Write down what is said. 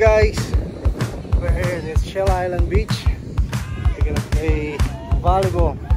guys. We're here in this Shell Island beach. We're gonna play volleyball.